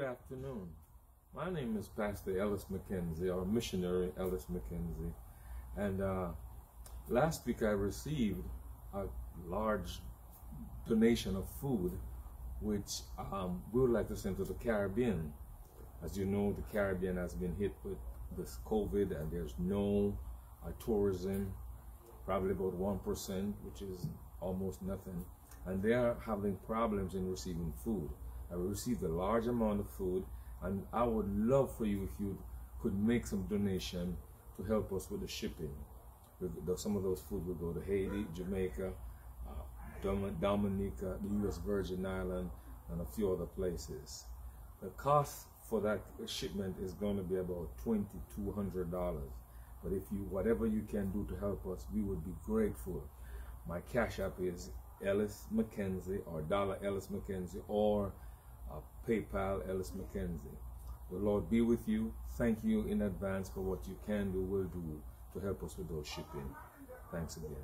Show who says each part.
Speaker 1: Good afternoon. My name is Pastor Ellis McKenzie, or missionary Ellis McKenzie. And uh, last week I received a large donation of food, which um, we would like to send to the Caribbean. As you know, the Caribbean has been hit with this COVID and there's no uh, tourism, probably about 1%, which is almost nothing. And they are having problems in receiving food. I received a large amount of food, and I would love for you if you could make some donation to help us with the shipping. Some of those food will go to Haiti, Jamaica, uh, Dominica, the U.S. Virgin Island, and a few other places. The cost for that shipment is going to be about $2,200. But if you, whatever you can do to help us, we would be grateful. My cash app is Ellis McKenzie or Dollar Ellis McKenzie or PayPal Ellis McKenzie. The Lord be with you. Thank you in advance for what you can do, will do to help us with those shipping. Thanks again.